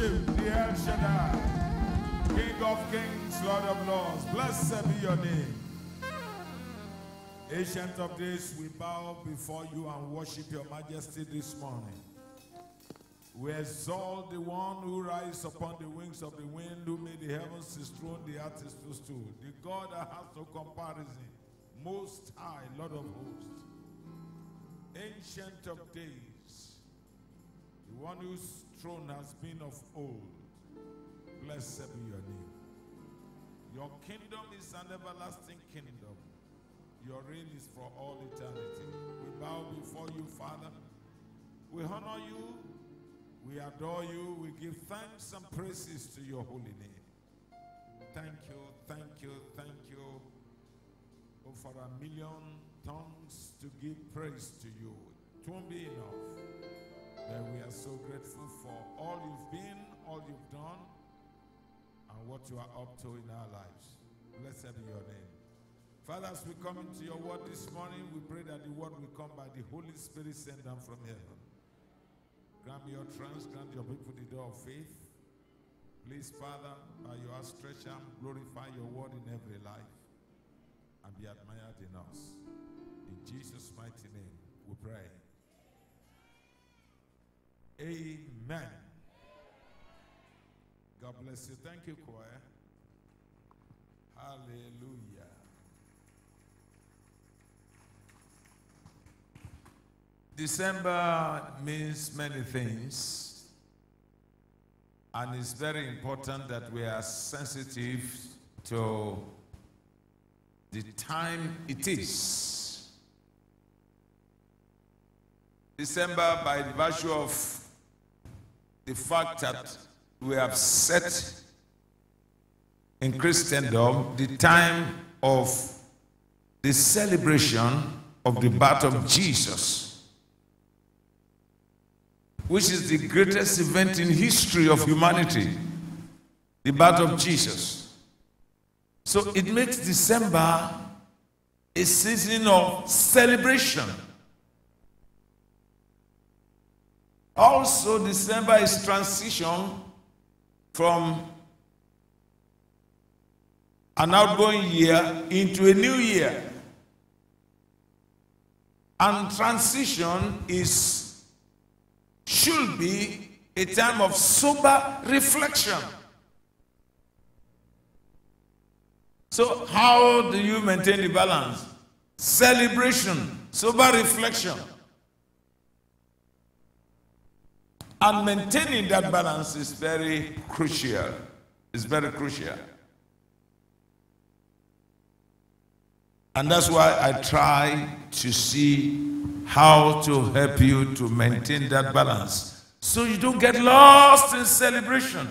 worship the El Shaddai, King of kings, Lord of lords. Blessed be your name. Ancient of days, we bow before you and worship your majesty this morning. We exalt the one who rides upon the wings of the wind, who made the heavens his throne, the earth his footstool, the God that has no comparison, most high, Lord of hosts, ancient of days, the one whose throne has been of old. Blessed be your name. Your kingdom is an everlasting kingdom. Your reign is for all eternity. We bow before you, Father. We honor you. We adore you. We give thanks and praises to your holy name. Thank you, thank you, thank you oh, for a million tongues to give praise to you. It won't be enough. But we are so grateful for all you've been, all you've done, and what you are up to in our lives. Blessed be your name. Father, as we come into your word this morning, we pray that the word will come by the Holy Spirit sent down from heaven. Grant your trance, grant your people the door of faith. Please, Father, by your outstretched arm, glorify your word in every life and be admired in us. In Jesus' mighty name, we pray. Amen. God bless you. Thank you, choir. Hallelujah. December means many things, and it's very important that we are sensitive to the time it is. December, by virtue of the fact that we have set in Christendom the time of the celebration of the birth of Jesus which is the greatest event in history of humanity, the birth of Jesus. So it makes December a season of celebration. Also, December is transition from an outgoing year into a new year. And transition is should be a time of sober reflection. So, how do you maintain the balance? Celebration, sober reflection. And maintaining that balance is very crucial. It's very crucial. And that's why I try to see how to help you to maintain that balance so you don't get lost in celebration.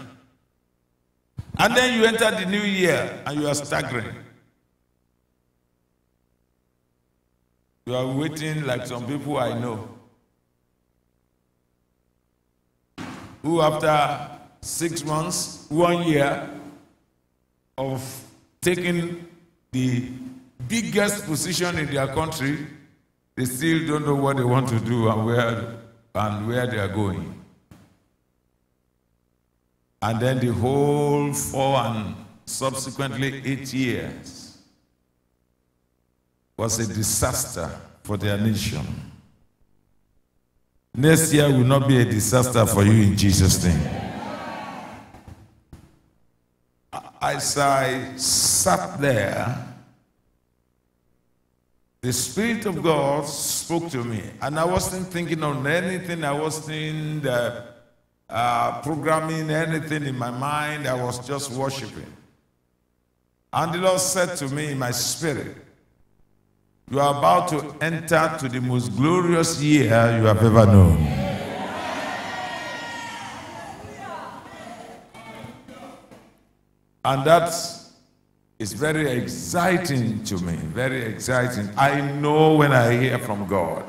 And then you enter the new year and you are staggering. You are waiting like some people I know who, after six months, one year of taking the biggest position in their country, they still don't know what they want to do and where, and where they are going. And then the whole four and subsequently eight years was a disaster for their nation. Next year will not be a disaster for you in Jesus' name. As I sat there, the Spirit of God spoke to me, and I wasn't thinking on anything. I wasn't uh, uh, programming anything in my mind. I was just worshiping. And the Lord said to me in my spirit, You are about to enter to the most glorious year you have ever known. And that's it's very exciting to me, very exciting. I know when I hear from God.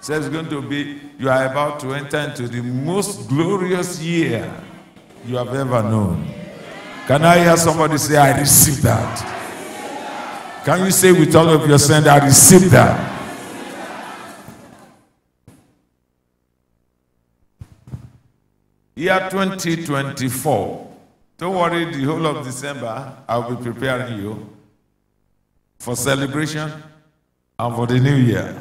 So it's going to be, you are about to enter into the most glorious year you have ever known. Can I hear somebody say, I receive that? Can you say with all of your strength, I receive that? Year 2024. Don't worry, the whole of December, I'll be preparing you for celebration and for the new year.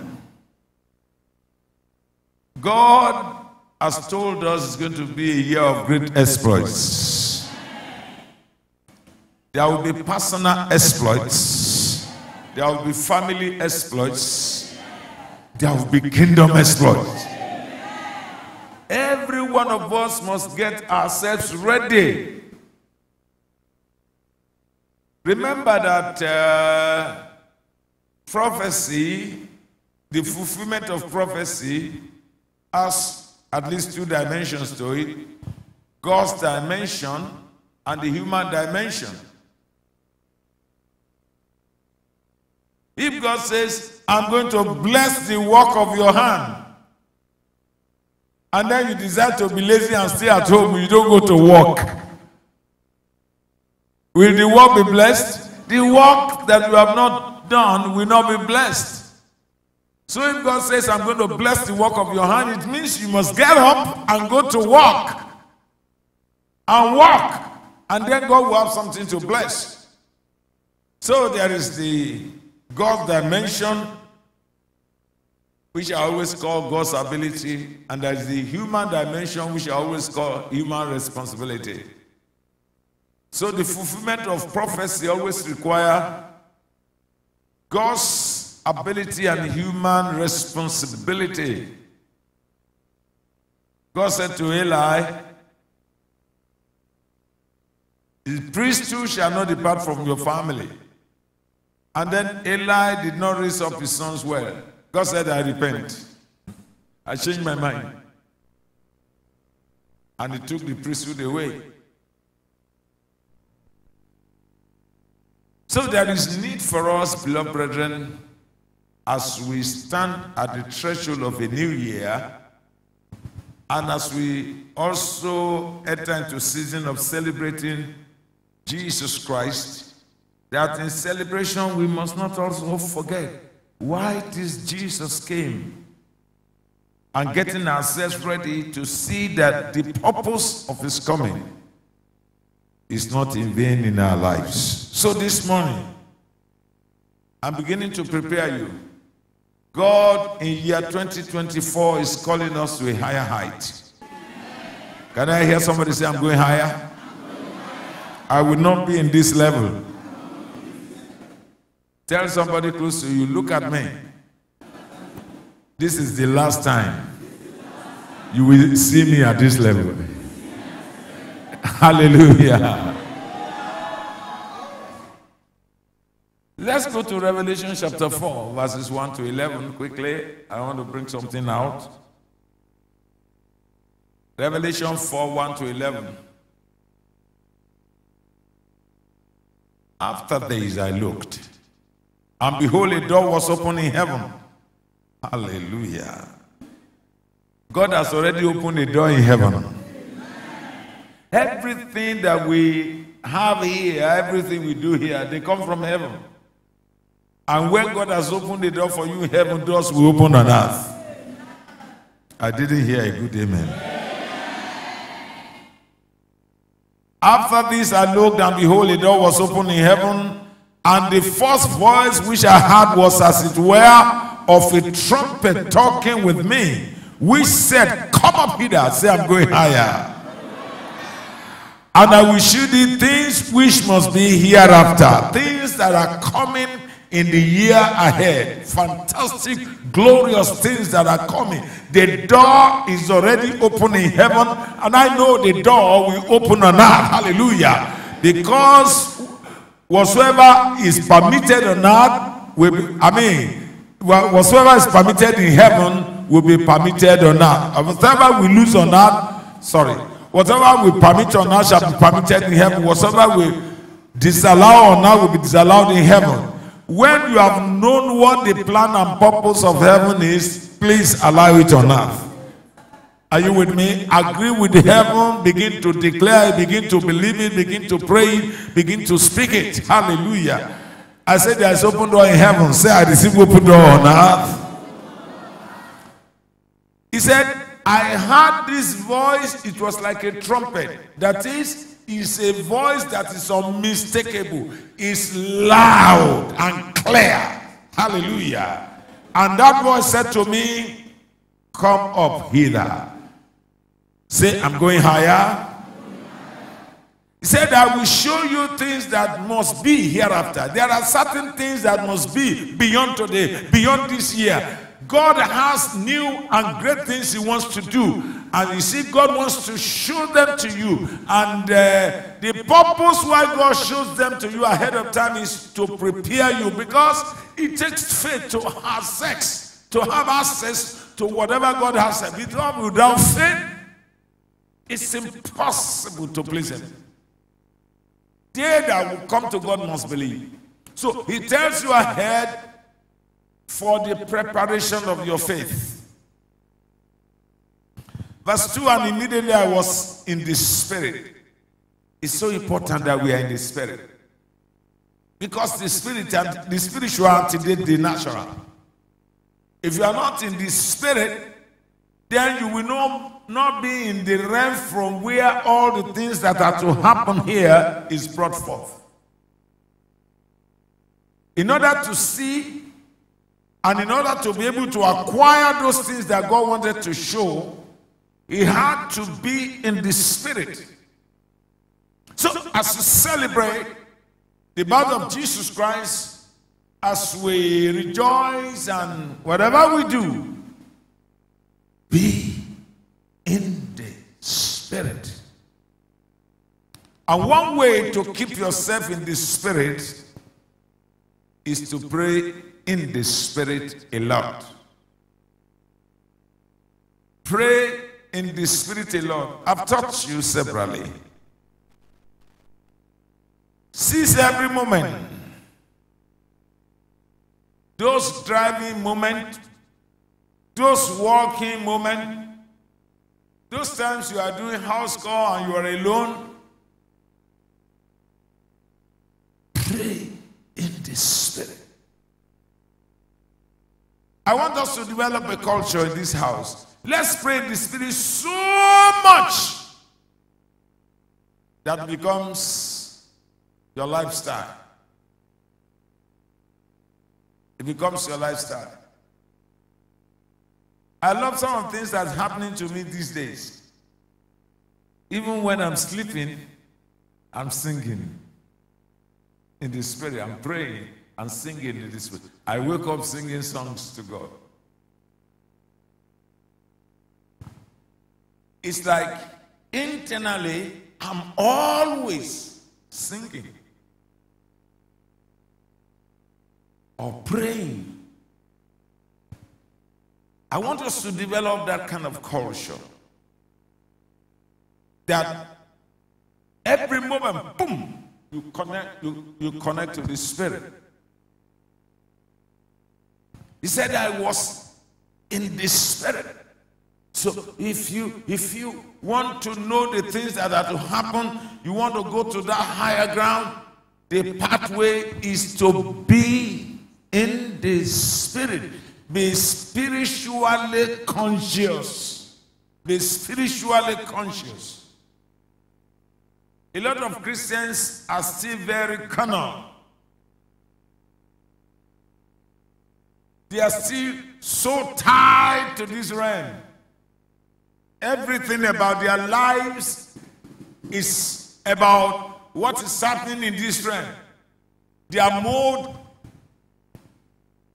God has told us it's going to be a year of great exploits. There will be personal exploits. There will be family exploits. There will be kingdom exploits. Every one of us must get ourselves ready. Remember that uh, prophecy, the fulfillment of prophecy, has at least two dimensions to it God's dimension and the human dimension. If God says, I'm going to bless the work of your hand, and then you decide to be lazy and stay at home, you don't go to work. Will the work be blessed? The work that you have not done will not be blessed. So if God says, I'm going to bless the work of your hand, it means you must get up and go to work. And work. And then God will have something to bless. So there is the God dimension, which I always call God's ability, and there is the human dimension, which I always call human responsibility. So the fulfillment of prophecy always require God's ability and human responsibility. God said to Eli, The priesthood shall not depart from your family. And then Eli did not raise up his sons well. God said, I repent. I changed my mind. And he took the priesthood away. So there is need for us, beloved brethren, as we stand at the threshold of a new year, and as we also enter into season of celebrating Jesus Christ, that in celebration we must not also forget why this Jesus came and getting ourselves ready to see that the purpose of his coming is not in vain in our lives. So this morning, I'm beginning to prepare you. God in year 2024 is calling us to a higher height. Can I hear somebody say, I'm going higher? I will not be in this level. Tell somebody close to you, look at me. This is the last time you will see me at this level. Hallelujah. Let's go to Revelation chapter 4, verses 1 to 11 quickly. I want to bring something out. Revelation 4 1 to 11. After days I looked, and behold, a door was opened in heaven. Hallelujah. God has already opened a door in heaven. Everything that we have here, everything we do here, they come from heaven. And when God has opened the door for you, in heaven doors will open on earth. I didn't hear a good amen. After this, I looked, and behold, a door was opened in heaven, and the first voice which I heard was as it were of a trumpet talking with me, which said, Come up hither. Say, I'm going higher. And I will show thee things which must be hereafter, things that are coming in the year ahead. Fantastic, glorious things that are coming. The door is already open in heaven, and I know the door will open on earth. Hallelujah. Because whatsoever is permitted on earth will be, I mean, whatsoever is permitted in heaven will be permitted on earth. Whatever we lose on earth, sorry, whatever we permit on earth shall be permitted in heaven. Whatever we disallow on earth will be disallowed in heaven. When you have known what the plan and purpose of heaven is, please allow it on earth. Are you with me? Agree with heaven, begin to declare, begin to believe it, begin to pray, begin to speak it. Hallelujah. I said there is open door in heaven. Say I receive open door on earth. He said, I heard this voice, it was like a trumpet. That is, is a voice that is unmistakable, it's loud and clear. Hallelujah. And that voice said to me, Come up hither. Say, I'm going higher. He said, I will show you things that must be hereafter. There are certain things that must be beyond today, beyond this year. God has new and great things He wants to do. And you see, God wants to show them to you. And uh, the purpose why God shows them to you ahead of time is to prepare you because it takes faith to have sex, to have access to whatever God has said. Without faith, it's impossible to please Him. They that will come to God must believe. So He tells you ahead for the preparation of your faith. Verse 2 And immediately I was in the spirit. It's so important that we are in the spirit. Because the spirit and the spiritual antedate the natural. If you are not in the spirit, then you will not, not be in the realm from where all the things that are to happen here is brought forth. In order to see and in order to be able to acquire those things that God wanted to show, he had to be in the spirit. So, as we celebrate the birth of Jesus Christ, as we rejoice and whatever we do, be in the spirit. And one way to keep yourself in the spirit is to pray in the spirit a lot. Pray in the spirit a lot. I've taught you severally. Seize every moment. Those driving moment, those walking moment, those times you are doing house call and you are alone. Pray in the spirit. I want us to develop a culture in this house. Let's pray in the Spirit so much that becomes your lifestyle. It becomes your lifestyle. I love some of things that's happening to me these days. Even when I'm sleeping, I'm singing in the spirit. I'm praying and singing in the spirit. I wake up singing songs to God. It's like internally, I'm always singing or praying. I want us to develop that kind of culture. That every moment, boom, you connect, you, you connect to the spirit. He said, I was in the spirit. So if you if you want to know the things that are to happen, you want to go to that higher ground, the pathway is to be in the spirit. Be spiritually conscious. Be spiritually conscious. A lot of Christians are still very carnal. They are still so tied to this realm. Everything about their lives is about what is happening in this realm. Their mood,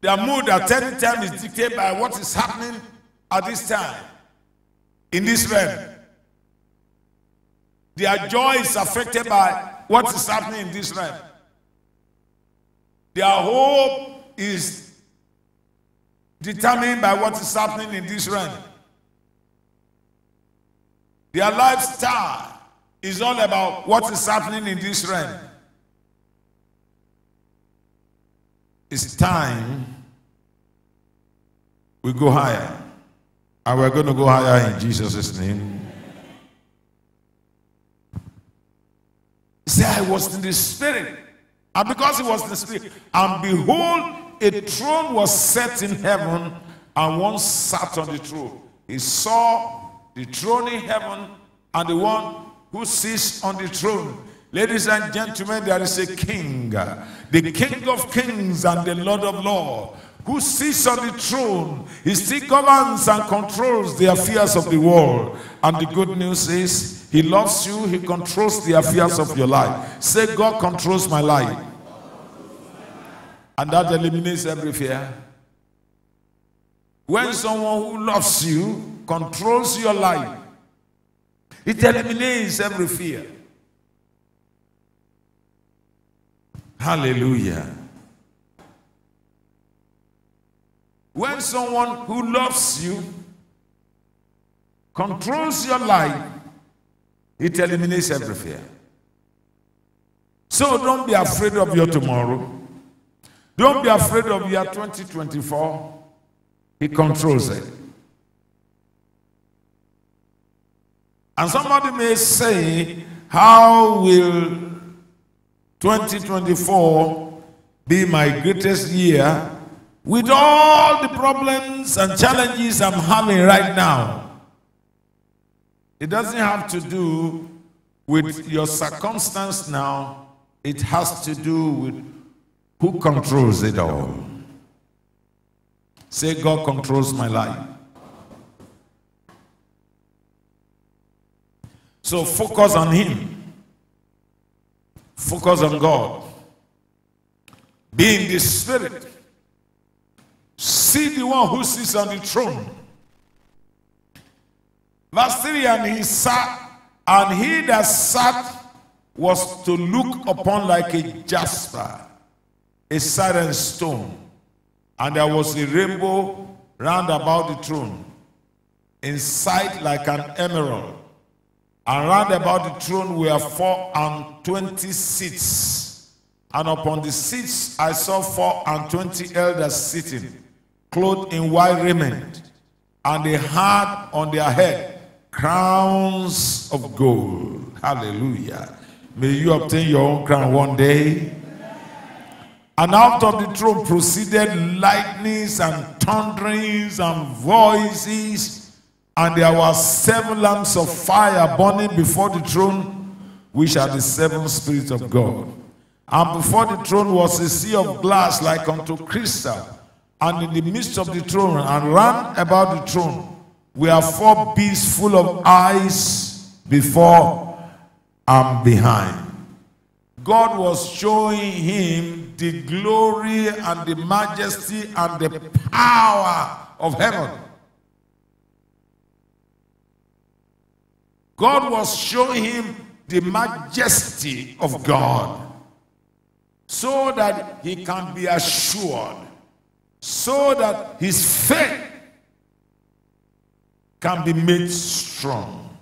their mood at any time is dictated by what is happening at this time in this realm. Their joy is affected by what is happening in this realm. Their hope is determined by what is happening in this realm. Their lifestyle is all about what is happening in this realm. It's time we go higher. And we're going to go higher in Jesus' name. Said, I was in the spirit. And because he was in the spirit, and behold, a throne was set in heaven, and one sat on the throne. he saw the throne in heaven and the one who sits on the throne. Ladies and gentlemen, there is a king, the king of kings and the lord of lords, who sits on the throne. He still governs and controls the affairs of the world. And the good news is, he loves you, he controls the affairs of your life. Say, God controls my life. And that eliminates every fear. When someone who loves you controls your life, it eliminates every fear. Hallelujah. When someone who loves you controls your life, it eliminates every fear. So don't be afraid of your tomorrow. Don't be afraid of your 2024. He controls it. And somebody may say, How will 2024 be my greatest year with all the problems and challenges I'm having right now? It doesn't have to do with your circumstance now, it has to do with who controls it all. Say, God controls my life. So focus on Him. Focus on God. Be in the Spirit. See the one who sits on the throne. Verse 3 And he sat, and he that sat was to look upon like a jasper, a silent stone, and there was a rainbow round about the throne, in sight like an emerald. And round about the throne were four and twenty seats. And upon the seats I saw four and twenty elders sitting, clothed in white raiment, and they had on their head crowns of gold. Hallelujah. May you obtain your own crown one day. And out of the throne proceeded lightnings and thunderings and voices and there were seven lamps of fire burning before the throne, which are the seven spirits of God. And before the throne was a sea of glass like unto crystal. And in the midst of the throne and round about the throne were four beasts full of eyes before and behind. God was showing him the glory and the majesty and the power of heaven. God was showing him the majesty of God so that he can be assured, so that his faith can be made strong.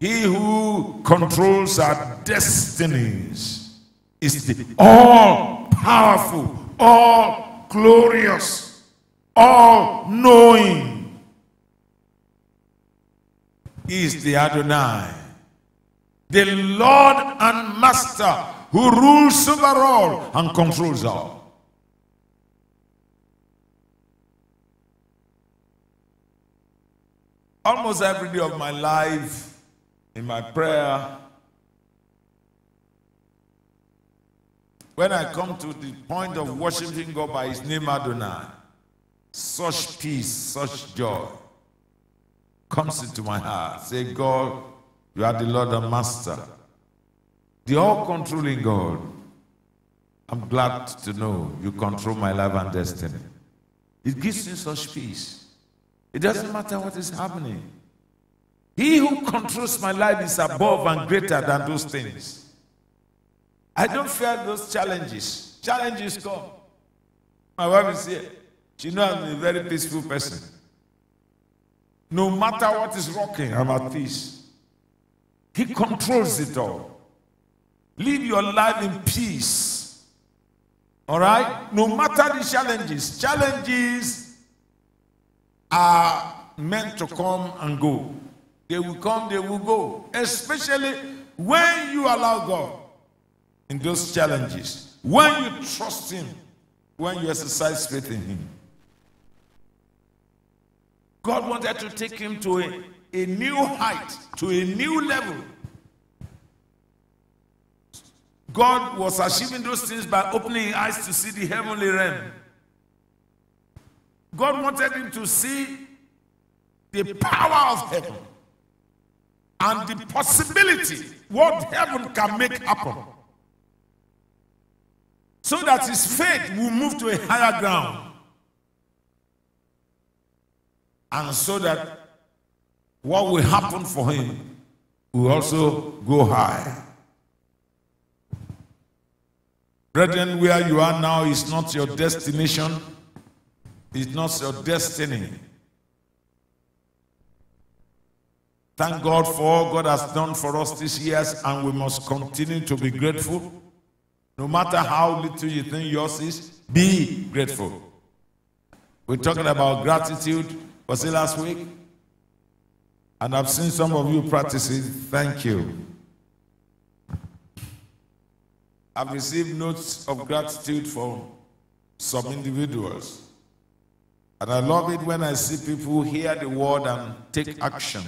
He who controls our destinies is the all powerful, all glorious, all knowing is the Adonai, the Lord and Master who rules over all and controls all. Almost every day of my life, in my prayer, when I come to the point of worshiping God by His name Adonai, such peace, such joy comes into my heart. Say, God, you are the Lord and Master, the all controlling God. I'm glad to know you control my life and destiny. It gives me such peace. It doesn't matter what is happening. He who controls my life is above and greater than those things. I don't fear those challenges. Challenges come. My wife is here. She knows I'm a very peaceful person. No matter what is rocking, I'm at peace. He controls it all. Live your life in peace. All right? No matter the challenges, challenges are meant to come and go. They will come, they will go. Especially when you allow God in those challenges. When you trust Him, when you exercise faith in Him. God wanted to take him to a, a new height, to a new level. God was achieving those things by opening his eyes to see the heavenly realm. God wanted him to see the power of heaven and the possibility what heaven can make happen. So that his faith will move to a higher ground. And so that what will happen for him will also go high. Brethren, where you are now is not your destination, it's not your destiny. Thank God for all God has done for us these years, and we must continue to be grateful. No matter how little you think yours is, be grateful. We're talking about gratitude. Was it last week? And I've seen some of you practice it. Thank you. I've received notes of gratitude from some individuals. And I love it when I see people hear the word and take action.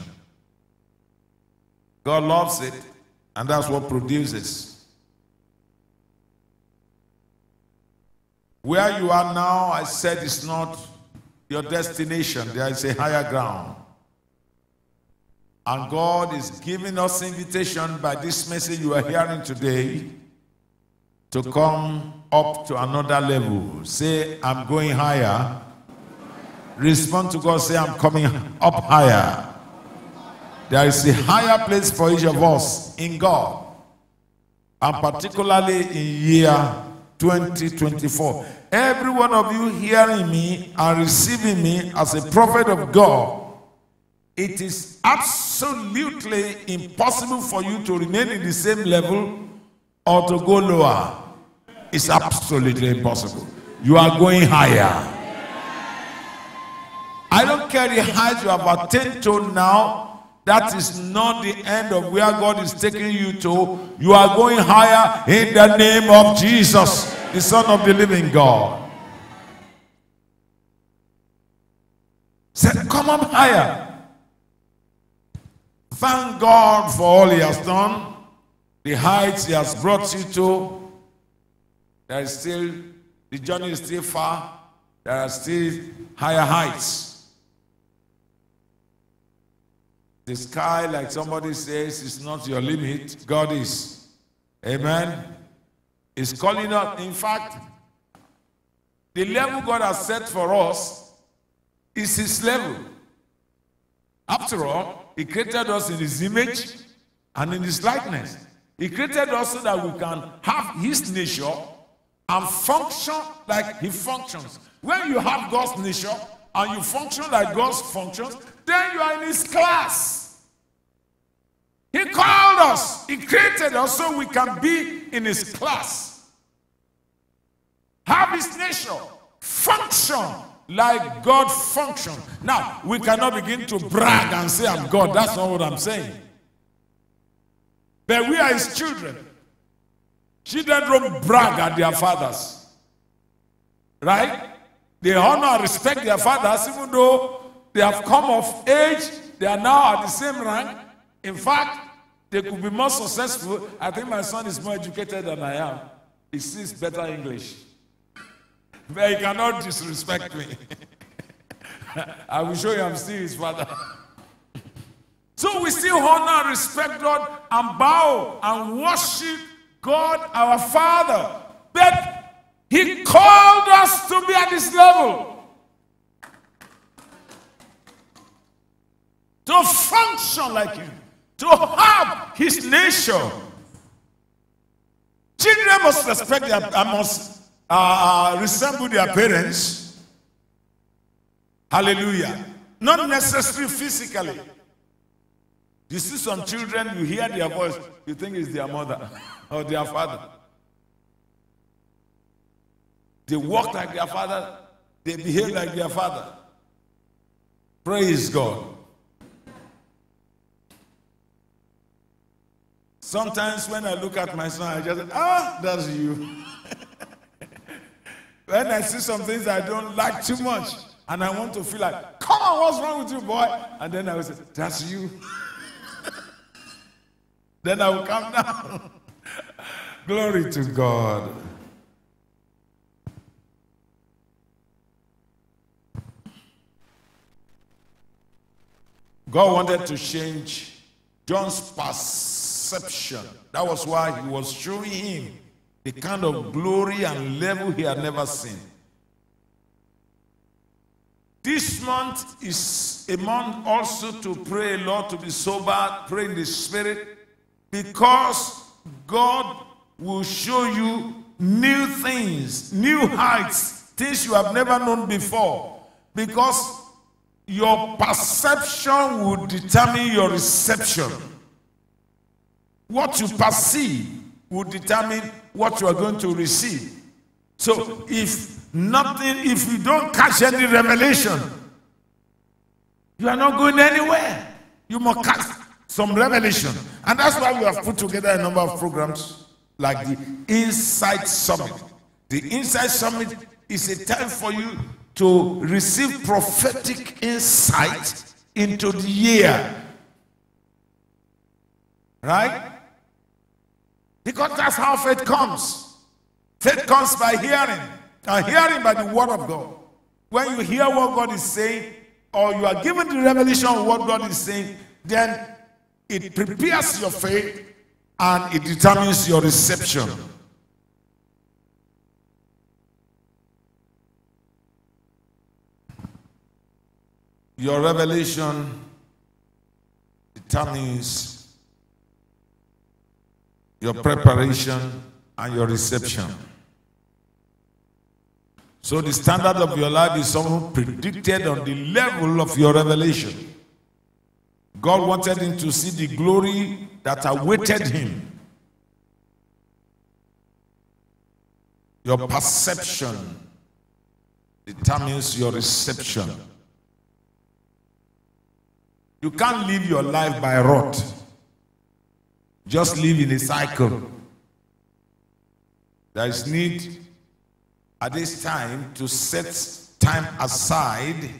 God loves it, and that's what produces. Where you are now, I said is not your destination, there is a higher ground. And God is giving us invitation by this message you are hearing today to come up to another level. Say, I'm going higher. Respond to God, say, I'm coming up higher. There is a higher place for each of us in God, and particularly in year 2024. Every one of you hearing me and receiving me as a prophet of God, it is absolutely impossible for you to remain in the same level or to go lower. It's absolutely impossible. You are going higher. I don't care the height you have attained to now. That is not the end of where God is taking you to. You are going higher in the name of Jesus, the Son of the living God. Said, Come up higher. Thank God for all He has done, the heights He has brought you to. There is still, the journey is still far. There are still higher heights. The sky, like somebody says, is not your limit. God is. Amen. Is calling us. In fact, the level God has set for us is His level. After all, He created us in His image and in His likeness. He created us so that we can have His nature and function like He functions. When you have God's nature and you function like God's functions, then you are in his class. He called us, he created us so we can be in his class. Have his nature, function like God functions. Now, we cannot begin to brag and say, I'm God. That's not what I'm saying. But we are his children. Children don't brag at their fathers. Right? They honor and respect their fathers, even though they have come of age, they are now at the same rank. In fact, they could be more successful. I think my son is more educated than I am. He speaks better English. But he cannot disrespect me. I will show you I'm still his father. so we still honor, respect God, and bow and worship God our Father. But He called us to be at this level. To function like him, to have his nature. Children must respect their, uh, must uh, resemble their parents. Hallelujah. Not necessarily physically. You see some children, you hear their voice, you think it's their mother or their father. They walk like their father, they behave like their father. Praise God. Sometimes when I look at my son, I just, ah, that's you. when I see some things I don't like too much, and I want to feel like, come on, what's wrong with you, boy? And then I will say, That's you. then I will come down. Glory to God. God wanted to change John's perception. That was why he was showing him the kind of glory and level he had never seen. This month is a month also to pray, Lord, to be sober, pray in the Spirit, because God will show you new things, new heights, things you have never known before. Because your perception will determine your reception. What you perceive will determine what you are going to receive. So if nothing, if you don't catch any revelation, you are not going anywhere. You must catch some revelation. And that's why we have put together a number of programs like the Insight Summit. The Insight Summit is a time for you to receive prophetic insight into the year. Right? Because that's how faith comes. Faith comes by hearing, and hearing by the word of God. When you hear what God is saying, or you are given the revelation of what God is saying, then it prepares your faith and it determines your reception. Your revelation determines your preparation and your reception. So the standard of your life is someone predicted on the level of your revelation. God wanted him to see the glory that awaited him. Your perception determines your reception. You can't live your life by rot. Just live in a cycle. There is need at this time to set time aside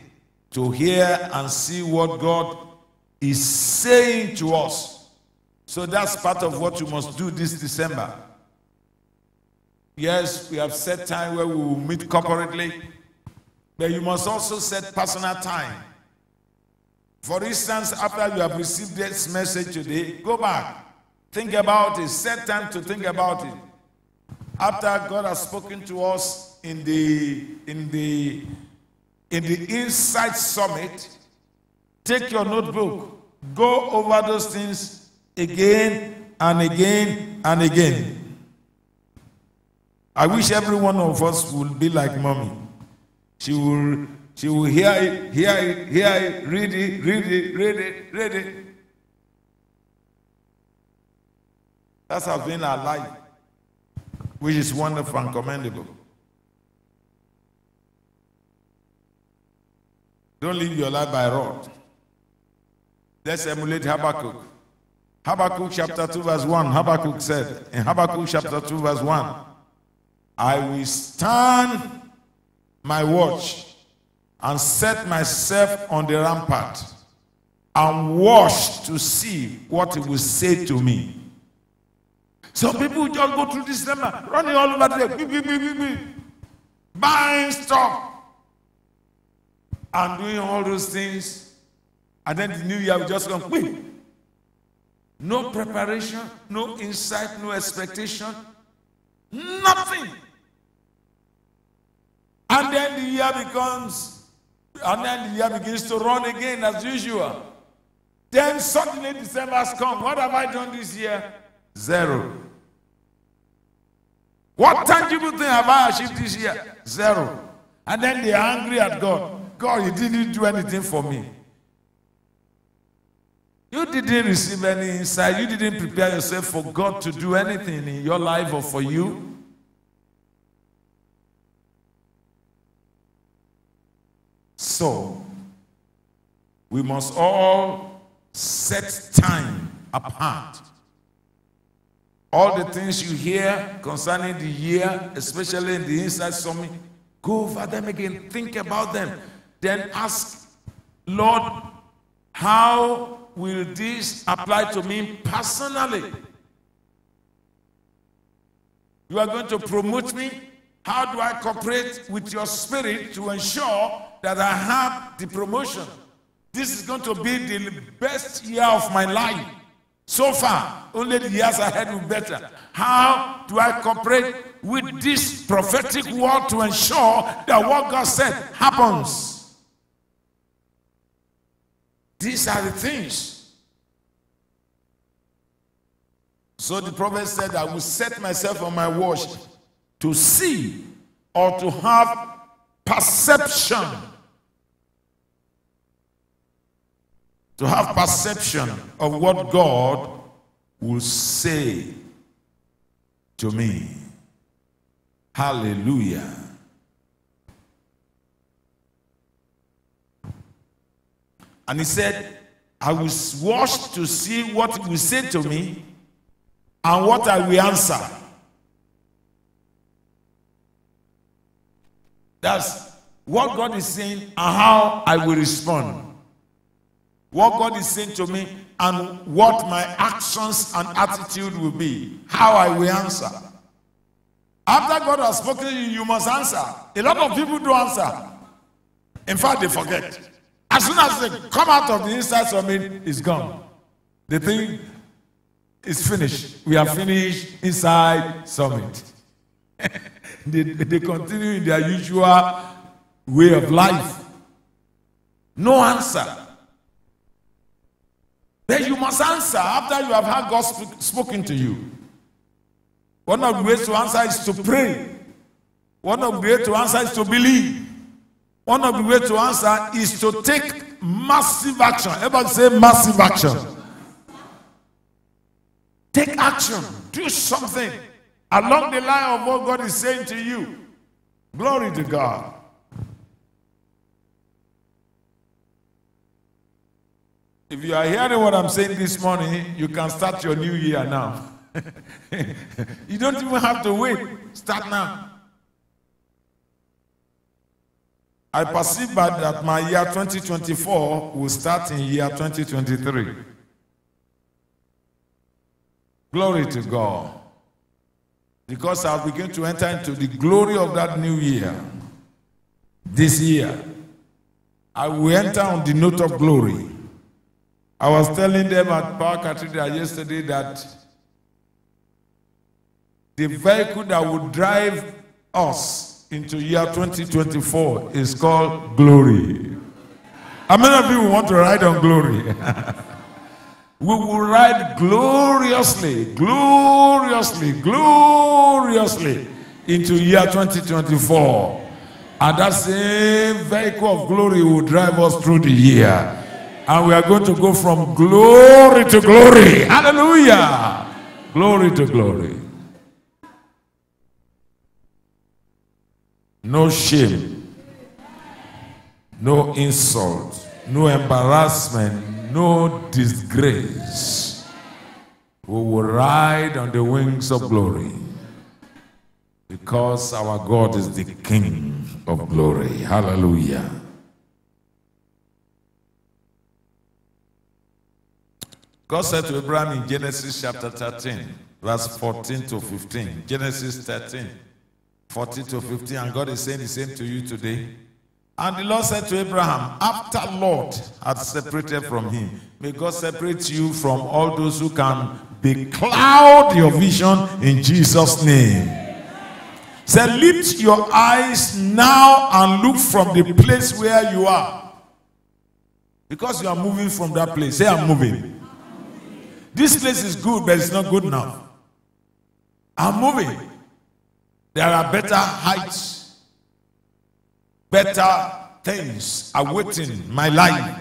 to hear and see what God is saying to us. So that's part of what you must do this December. Yes, we have set time where we will meet corporately, but you must also set personal time for instance, after you have received this message today, go back. Think about it. Set time to think about it. After God has spoken to us in the in the in the Insight Summit, take your notebook. Go over those things again and again and again. I wish every one of us would be like mommy. She will she will hear it, hear it, hear it, read it, read it, read it, read it. That's has been our life, which is wonderful and commendable. Don't live your life by rote. Let's emulate Habakkuk. Habakkuk chapter 2, verse 1. Habakkuk said in Habakkuk chapter 2, verse 1, I will stand my watch and set myself on the rampart and watch to see what he will say to me. Some people just go through this number, running all over the place, buying stuff and doing all those things. And then the new year will just come, wait. No preparation, no insight, no expectation, nothing. And then the year becomes and then the year begins to run again as usual. Then suddenly December has come. What have I done this year? Zero. What tangible thing have I achieved this year? Zero. And then they are angry at God. God, you didn't do anything for me. You didn't receive any insight. You didn't prepare yourself for God to do anything in your life or for you. So, we must all set time apart. All the things you hear concerning the year, especially in the Insight Summit, go over them again, think about them, then ask Lord, how will this apply to me personally? You are going to promote me. How do I cooperate with your spirit to ensure that I have the promotion? This is going to be the best year of my life. So far, only the years ahead will be better. How do I cooperate with this prophetic word to ensure that what God said happens? These are the things. So the prophet said, I will set myself on my watch to see or to have perception. To have perception of what God will say to me. Hallelujah. And he said, I will watch to see what he will say to me and what I will answer. That's what God is saying and how I will respond. What God is saying to me and what my actions and attitude will be. How I will answer. After God has spoken to you, you must answer. A lot of people do answer. In fact, they forget. As soon as they come out of the inside of it, it's gone. The thing is finished. We are finished inside summit. they, they continue in their usual way of life. No answer. Then you must answer after you have had God speak, spoken to you. One of the ways to answer is to pray. One of the ways to answer is to believe. One of the ways to answer is to take massive action. Everybody say massive action. Take action. Do something along the line of what God is saying to you. Glory to God. If you are hearing what I'm saying this morning, you can start your new year now. you don't even have to wait. Start now. I perceive that my year 2024 will start in year 2023. Glory to God. Because I'll begin to enter into the glory of that new year. This year. I will enter on the note of glory. I was telling them at Power Cathedral yesterday that the vehicle that would drive us into year 2024 is called glory. How many of you want to ride on glory? we will ride gloriously, gloriously, gloriously into year 2024. And that same vehicle of glory will drive us through the year. And we are going to go from glory to glory. Hallelujah. Glory to glory. No shame, no insult, no embarrassment, no disgrace. We will ride on the wings of glory because our God is the King of glory. Hallelujah. God said to Abraham in Genesis chapter 13, verse 14 to 15. Genesis 13. 14 to 15, and God is saying the same to you today. And the Lord said to Abraham, after Lot had separated from him, may God separate you from all those who can becloud your vision in Jesus' name. Say, lift your eyes now and look from the place where you are. Because you are moving from that place. Say, I'm moving. This place is good, but it's not good enough. I'm moving. There are better heights, better things awaiting my life.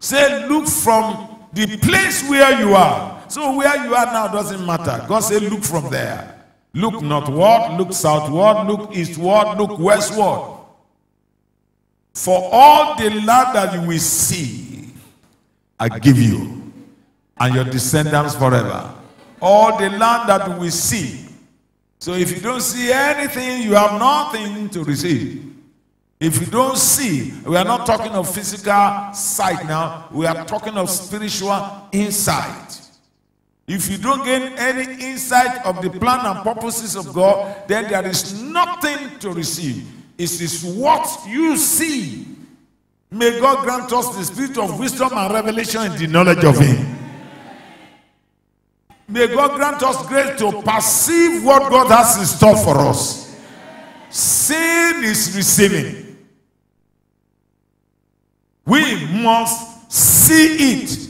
Say, look from the place where you are. So where you are now doesn't matter. God said, look from there. Look northward, look southward, look eastward, look westward. For all the land that you will see, I give you and your descendants forever. All the land that we see, so if you don't see anything, you have nothing to receive. If you don't see, we are not talking of physical sight now, we are talking of spiritual insight. If you don't gain any insight of the plan and purposes of God, then there is nothing to receive. It is what you see. May God grant us the spirit of wisdom and revelation in the knowledge of Him. May God grant us grace to perceive what God has in store for us. Sin is receiving. We must see it.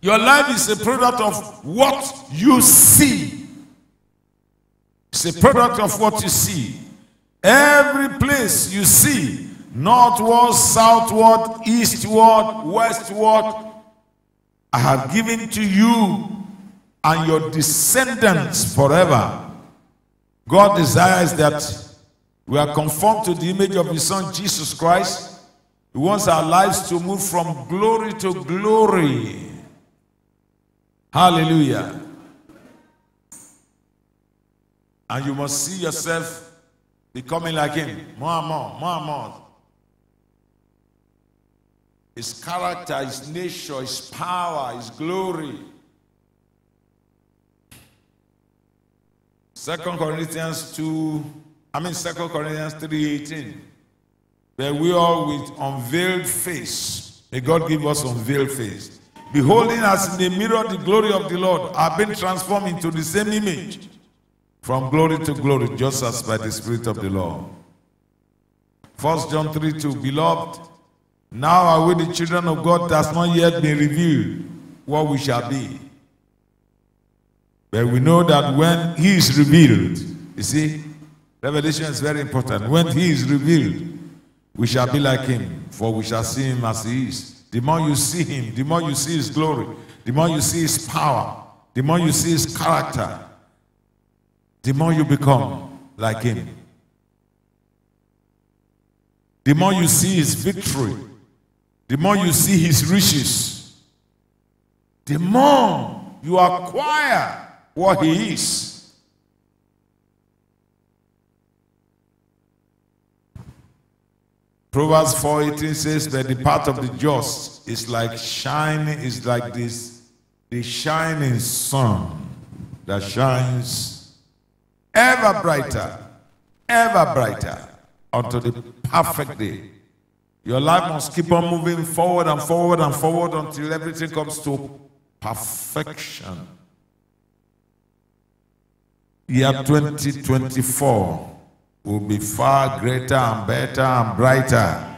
Your life is a product of what you see. It's a product of what you see. Every place you see, northward, southward, eastward, westward, I have given to you and your descendants forever. God desires that we are conformed to the image of His Son Jesus Christ. He wants our lives to move from glory to glory. Hallelujah. And you must see yourself becoming like Him more and more, more and more. His character, His nature, His power, His glory. Second Corinthians 2 I mean, Second Corinthians 3.18. But we all with unveiled face. May God give us unveiled face. Beholding as in the mirror the glory of the Lord, are being transformed into the same image. From glory to glory, just as by the Spirit of the Lord. First John 3 2. Beloved, now are we the children of God has not yet been revealed what we shall be. But we know that when he is revealed, you see, Revelation is very important. When he is revealed, we shall be like him, for we shall see him as he is. The more you see him, the more you see his glory, the more you see his power, the more you see his character, the more you become like him. The more you see his victory, the more you see his riches, the more you acquire what he is. Proverbs 4:18 says that the path of the just is like shining, is like this, the shining sun that shines ever brighter, ever brighter unto the perfect day. Your life must keep on moving forward and forward and forward until everything comes to perfection. Year 2024 will be far greater and better and brighter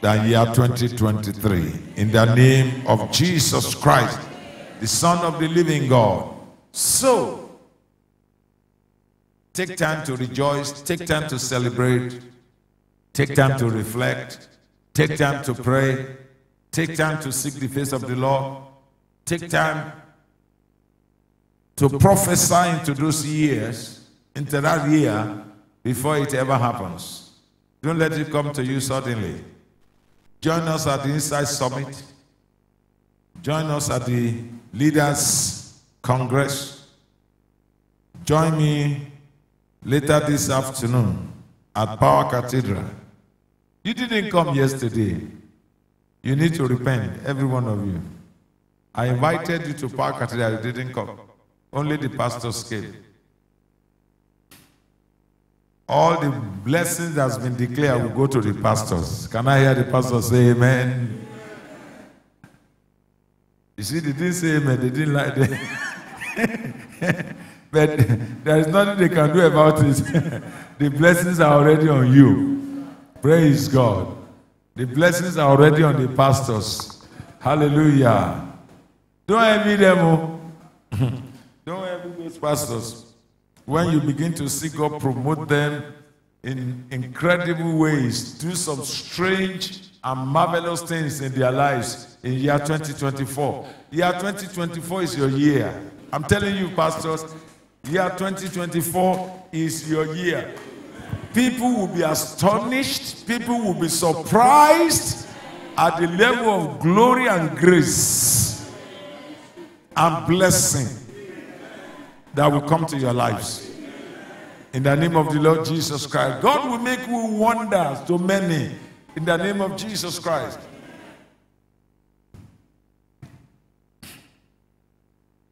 than year 2023. In the name of Jesus Christ, the Son of the living God. So, take time to rejoice, take time to celebrate, take time to reflect, take time to pray, take time to seek the face of the Lord, take time to prophesy into those years, into that year before it ever happens. Don't let it come to you suddenly. Join us at the Inside Summit. Join us at the Leaders Congress. Join me later this afternoon at Power Cathedral. You didn't come yesterday. You need to repent, every one of you. I invited you to Power Cathedral, you didn't come. Only the pastors came all the blessings that's been declared will go to the pastors. Can I hear the pastors say amen? You see, they didn't say amen, they didn't like it. but there is nothing they can do about it. the blessings are already on you. Praise God. The blessings are already on the pastors. Hallelujah. Don't envy them. Oh. Don't envy those pastors. When you begin to see God promote them in incredible ways, do some strange and marvelous things in their lives in year 2024. Year 2024 is your year. I'm telling you, pastors, year 2024 is your year. People will be astonished, people will be surprised at the level of glory and grace and blessing that will come to your lives. In the name of the Lord Jesus Christ. God will make you wonders to many. In the name of Jesus Christ.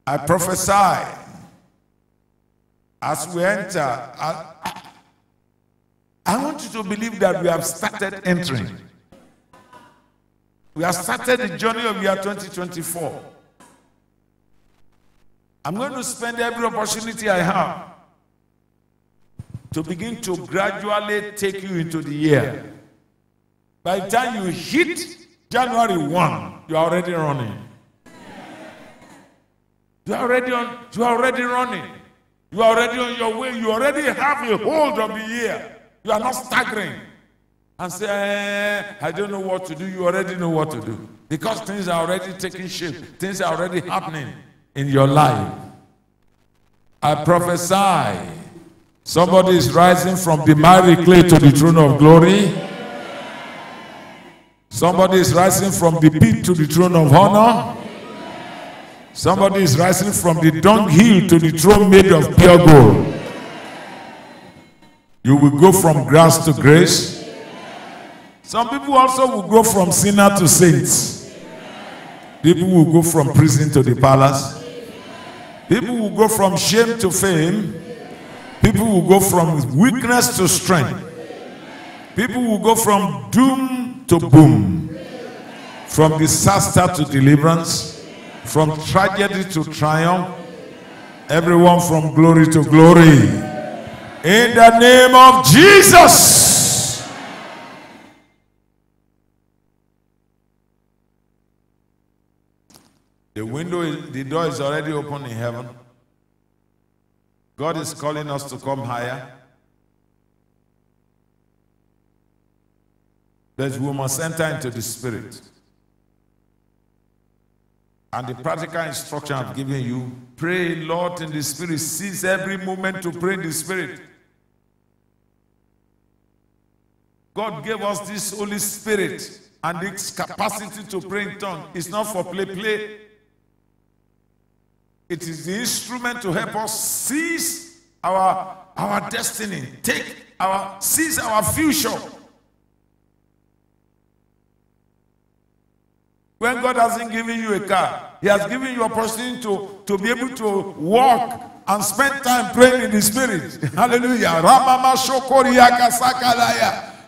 I prophesy as we enter. I, want you to believe that we have started entering. We have started the journey of year 2024. I'm going to spend every opportunity I have to begin to gradually take you into the year. By the time you hit January 1, you're already running. You're already on, you're already running. You're already on your way. You already have a hold of the year. You are not staggering and say, eh, I don't know what to do. You already know what to do. Because things are already taking shape, things are already happening in your life. I prophesy somebody is rising from the miry clay to the throne of glory. Somebody is rising from the pit to the throne of honor. Somebody is rising from the dunghill to the throne made of pure gold. You will go from grass to grace. Some people also will go from sinner to saints. People will go from prison to the palace. People will go from shame to fame. People will go from weakness to strength. People will go from doom to boom. From disaster to deliverance. From tragedy to triumph. Everyone from glory to glory. In the name of Jesus. The window, is, the door is already open in heaven. God is calling us to come higher. But we must enter into the spirit. And the practical instruction I've given you pray, Lord, in the spirit. Seize every moment to pray in the spirit. God gave us this Holy Spirit and this capacity to pray in tongues. It's not for play, play. It is the instrument to help us seize our, our destiny, take our seize our future. When God hasn't given you a car, He has given you a opportunity to, to be able to walk and spend time praying in the Spirit. Hallelujah.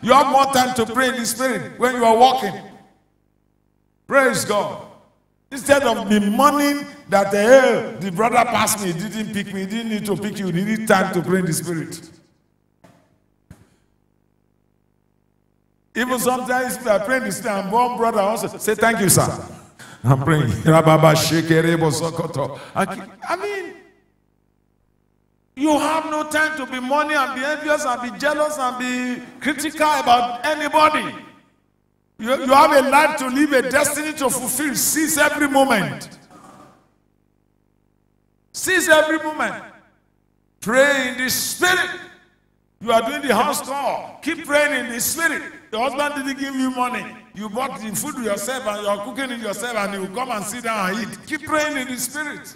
You have more time to pray in the Spirit when you are walking. Praise God. Instead of bemoaning that hey, the brother passed me, didn't pick me, didn't need to pick you, you need time to pray in the Spirit. Even sometimes I pray in the Spirit, and one brother also say, Thank you, sir. I'm praying. I mean, you have no time to be money and be envious and be jealous and be critical about anybody. You, you have a life to live, a destiny to fulfill. Seize every moment. Seize every moment. Pray in the spirit. You are doing the house call. Keep praying in the spirit. Your husband didn't give you money. You bought the food yourself and you are cooking it yourself and you come and sit down and eat. Keep praying in the spirit.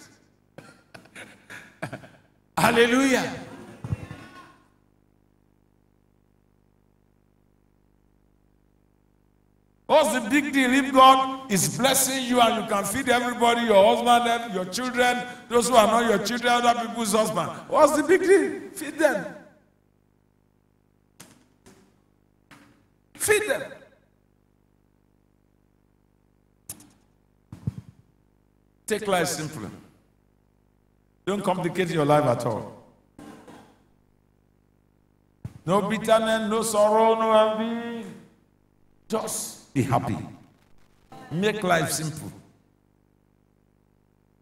Hallelujah. What's the big deal if God is blessing you and you can feed everybody, your husband, your children, those who are not your children, other people's husband? What's the big deal? Feed them. Feed them. Take life simply. Don't complicate your life at all. No bitterness, no sorrow, no envy. Just be happy. Make life simple.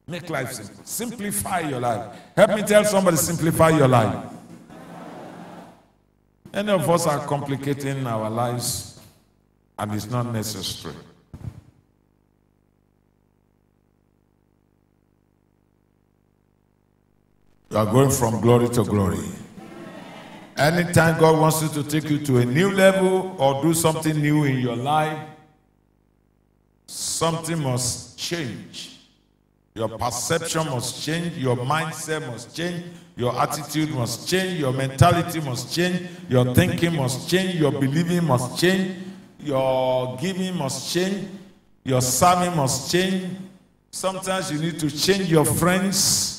Make life simple. Simplify your life. Help me tell somebody, simplify your life. Any of us are complicating our lives, and it's not necessary. You are going from glory to glory. Anytime God wants you to take you to a new level or do something new in your life, something must change. Your perception must change, your mindset must change, your attitude must change, your mentality must change, your thinking must change, your believing must change, your giving must change, your serving must change. Sometimes you need to change your friends,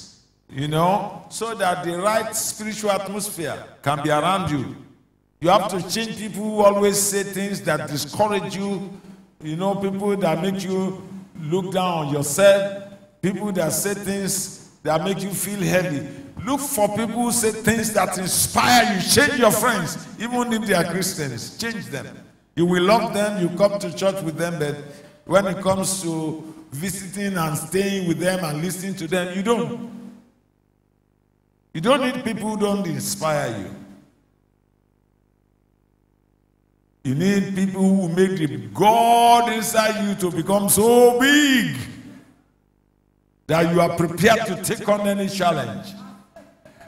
you know, so that the right spiritual atmosphere can be around you. You have to change people who always say things that discourage you, you know, people that make you look down on yourself, people that say things that make you feel heavy. Look for people who say things that inspire you. Change your friends, even if they are Christians. Change them. You will love them, you come to church with them, but when it comes to visiting and staying with them and listening to them, you don't. You don't need people who don't inspire you. You need people who make the God inside you to become so big that you are prepared to take on any challenge.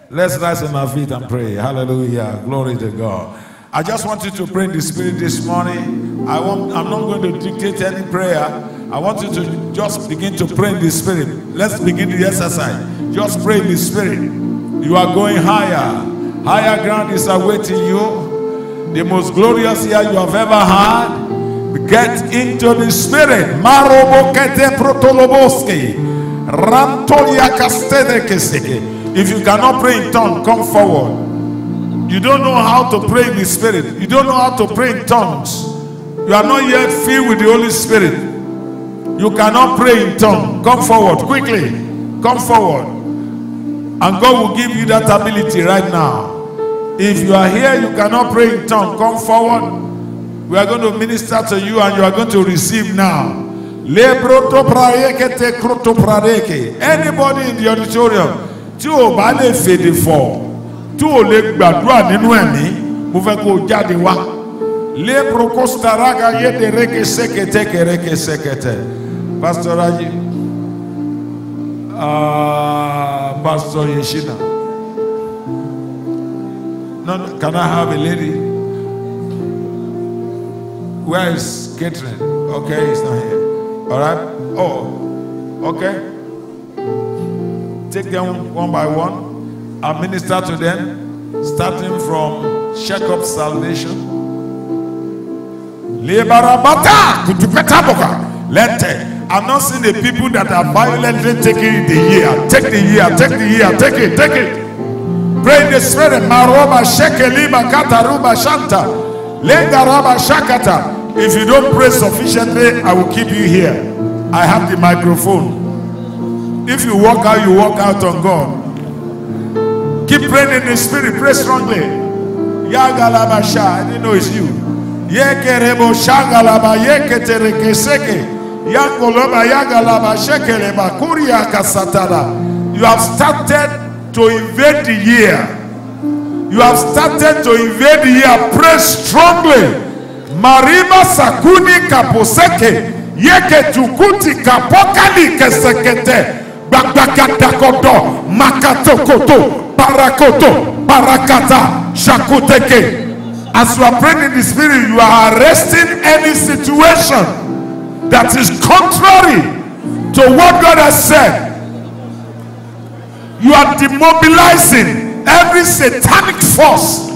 Let's rise on our feet and pray. Hallelujah. Glory to God. I just want you to pray in the spirit this morning. I want I'm not going to dictate any prayer. I want you to just begin to pray in the spirit. Let's begin the exercise. Just pray in the spirit. You are going higher. Higher ground is awaiting you the most glorious year you have ever had. Get into the spirit. If you cannot pray in tongues, come forward. You don't know how to pray in the spirit. You don't know how to pray in tongues. You are not yet filled with the Holy Spirit. You cannot pray in tongues. Come forward quickly. Come forward. And God will give you that ability right now. If you are here, you cannot pray in tongues. Come forward. We are going to minister to you and you are going to receive now. Anybody in the auditorium tí ò bá lè fèdè fọ̀ tí ò lè gbàdúrà nínú ẹ̀mí mo fẹ́ kó o jáde. Leprokostaraga yede reke sekete. Pastor Raji. Uh, Pastor Yeshina. Can I have a lady? Where is Catherine? Okay, he's not here. All right. Oh, okay. Take them one by one and minister to them, starting from check up salvation. Lebarabata kutupetaboka lente. I'm not seeing the people that are violently taking the year. Take the year, take the year, take it, take it. Pray in the spirit. Maroba shekeliba kataruba shanta. Lengaraba shakata. If you don't pray sufficiently, I will keep you here. I have the microphone. If you walk out, you walk out on God. Keep praying in the spirit. Pray strongly. Yagalaba sha. I didn't know it's you. Yekerebo shagalaba yeketereke You have started to invade the year. You have started to invade the year. Pray strongly. Mariba sakuni kaposeke. Yeke tukuti kapokali kesekete. Bagbagadakodo. Makatokoto. Barakoto. Barakata. Shakuteke. As you are praying in the spirit, you are arresting any situation that is contrary to what God has said. You are demobilizing every satanic force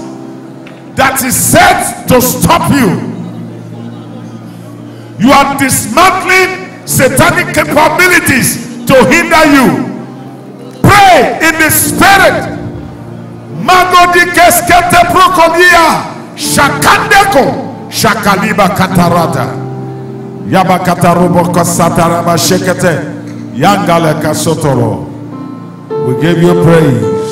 that is set to stop you. You are dismantling satanic capabilities to hinder you. Pray in the spirit. Shakandeko. Shakaliba katarata. Yaba katarobo kasataraba shekete. Yangale kasotoro. We give you praise.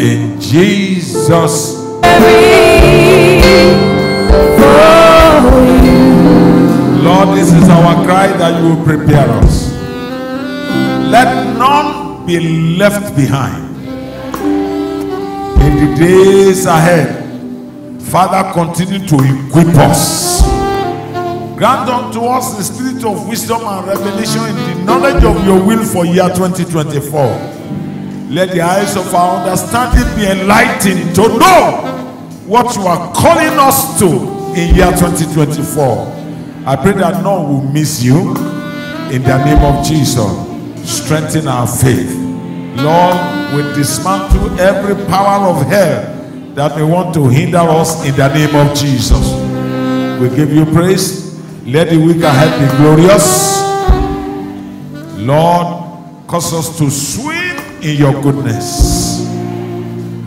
In Jesus' Lord, this is our cry that you will prepare us. Let none be left behind. In the days ahead, Father, continue to equip us. Grant unto us the spirit of wisdom and revelation in the knowledge of your will for year 2024. Let the eyes of our understanding be enlightened to know what you are calling us to in year 2024. I pray that none will miss you in the name of Jesus. Strengthen our faith. Lord, we dismantle every power of hell that may want to hinder us in the name of Jesus. We give you praise. Let the week ahead be glorious. Lord, cause us to swim in your goodness.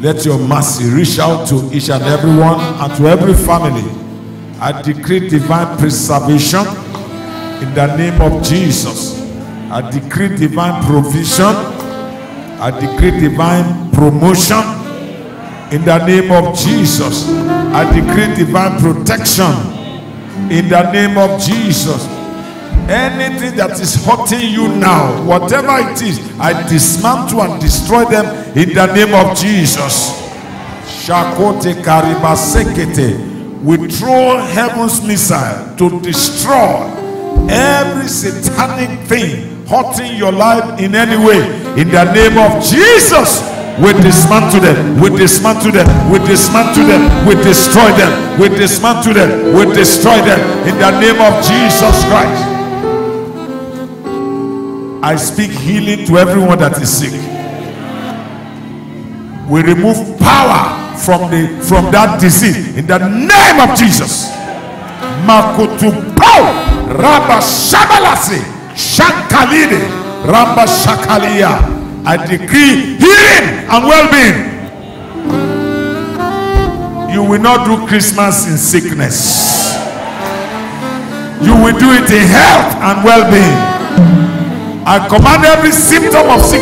Let your mercy reach out to each and every one and to every family. I decree divine preservation in the name of Jesus. I decree divine provision. I decree divine promotion in the name of Jesus. I decree divine protection in the name of Jesus. Anything that is hurting you now, whatever it is, I dismantle and destroy them in the name of Jesus. Shakote karibasekete. We throw heaven's missile to destroy every satanic thing hurting your life in any way. In the name of Jesus, we dismantle them, we dismantle them, we dismantle them, we destroy them, we dismantle them, we destroy them in the name of Jesus Christ. I speak healing to everyone that is sick. We remove power from the from that disease in the name of Jesus. Makutu Rabba Shabalasi Shankalide Rabba Shakalia. I decree healing and well-being. You will not do Christmas in sickness. You will do it in health and well-being. I command every symptom of sickness